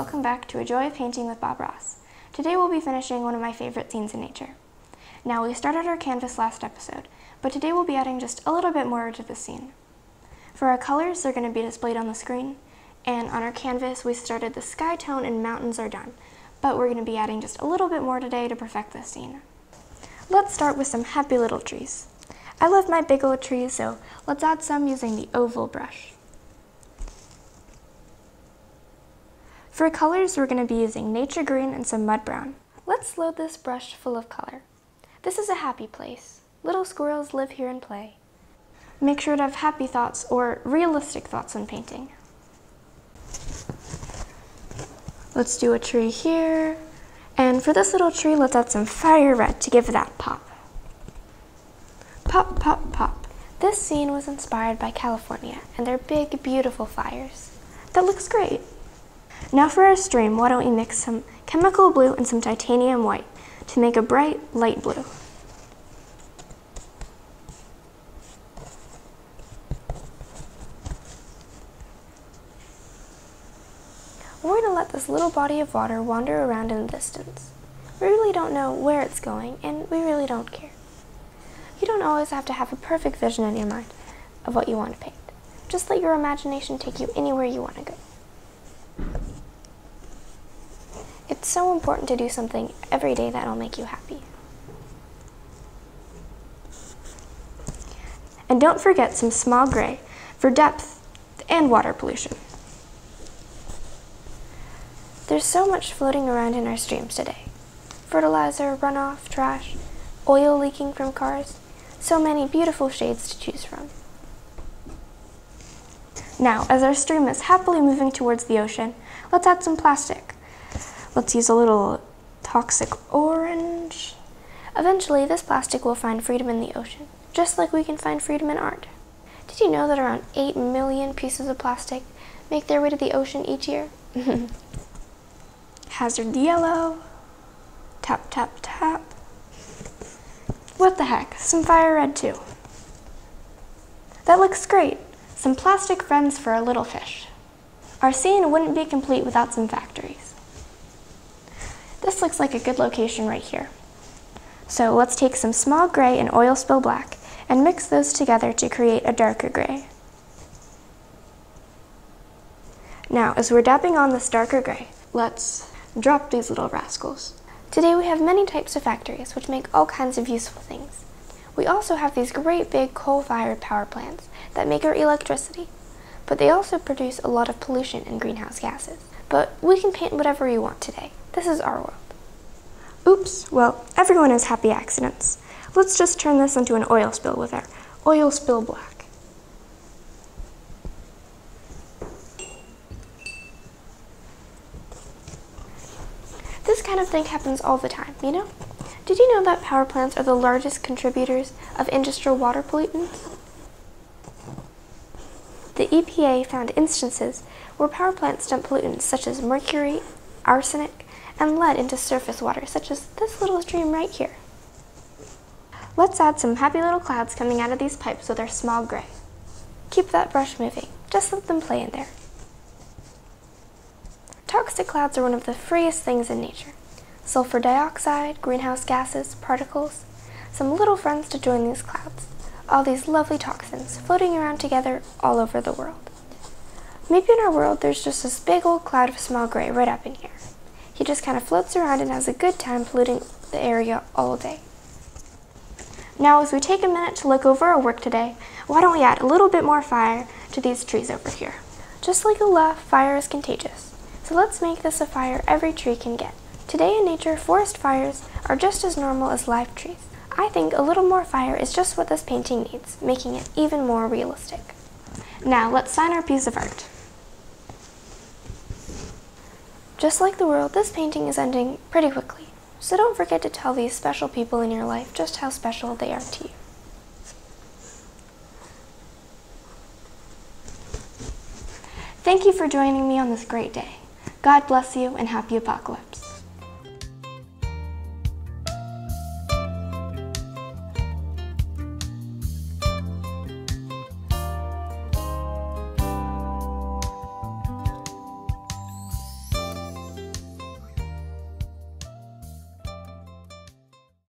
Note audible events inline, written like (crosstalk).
Welcome back to A Joy of Painting with Bob Ross. Today we'll be finishing one of my favorite scenes in nature. Now we started our canvas last episode, but today we'll be adding just a little bit more to the scene. For our colors, they're going to be displayed on the screen, and on our canvas we started the sky tone and mountains are done, but we're going to be adding just a little bit more today to perfect the scene. Let's start with some happy little trees. I love my big old trees, so let's add some using the oval brush. For colors, we're going to be using nature green and some mud brown. Let's load this brush full of color. This is a happy place. Little squirrels live here and play. Make sure to have happy thoughts or realistic thoughts when painting. Let's do a tree here. And for this little tree, let's add some fire red to give that pop. Pop, pop, pop. This scene was inspired by California and their big, beautiful fires. That looks great. Now for our stream, why don't we mix some chemical blue and some titanium white to make a bright light blue. We're going to let this little body of water wander around in the distance. We really don't know where it's going, and we really don't care. You don't always have to have a perfect vision in your mind of what you want to paint. Just let your imagination take you anywhere you want to go. It's so important to do something every day that'll make you happy. And don't forget some small gray for depth and water pollution. There's so much floating around in our streams today. Fertilizer, runoff, trash, oil leaking from cars, so many beautiful shades to choose from. Now, as our stream is happily moving towards the ocean, let's add some plastic. Let's use a little toxic orange. Eventually, this plastic will find freedom in the ocean, just like we can find freedom in art. Did you know that around 8 million pieces of plastic make their way to the ocean each year? (laughs) Hazard yellow. Tap, tap, tap. What the heck? Some fire red too. That looks great. Some plastic friends for our little fish. Our scene wouldn't be complete without some factories. Looks like a good location right here. So let's take some small gray and oil spill black and mix those together to create a darker gray. Now, as we're dabbing on this darker gray, let's drop these little rascals. Today we have many types of factories which make all kinds of useful things. We also have these great big coal-fired power plants that make our electricity, but they also produce a lot of pollution and greenhouse gases. But we can paint whatever we want today. This is our world. Oops, well, everyone has happy accidents. Let's just turn this into an oil spill with our oil spill black. This kind of thing happens all the time, you know? Did you know that power plants are the largest contributors of industrial water pollutants? The EPA found instances where power plants dump pollutants such as mercury, arsenic, and lead into surface water, such as this little stream right here. Let's add some happy little clouds coming out of these pipes with our small gray. Keep that brush moving, just let them play in there. Toxic clouds are one of the freest things in nature. Sulfur dioxide, greenhouse gases, particles, some little friends to join these clouds. All these lovely toxins floating around together all over the world. Maybe in our world there's just this big old cloud of small gray right up in here. He just kind of floats around and has a good time polluting the area all day. Now, as we take a minute to look over our work today, why don't we add a little bit more fire to these trees over here? Just like a laugh, fire is contagious. So let's make this a fire every tree can get. Today in nature, forest fires are just as normal as live trees. I think a little more fire is just what this painting needs, making it even more realistic. Now, let's sign our piece of art. Just like the world, this painting is ending pretty quickly, so don't forget to tell these special people in your life just how special they are to you. Thank you for joining me on this great day. God bless you and happy apocalypse.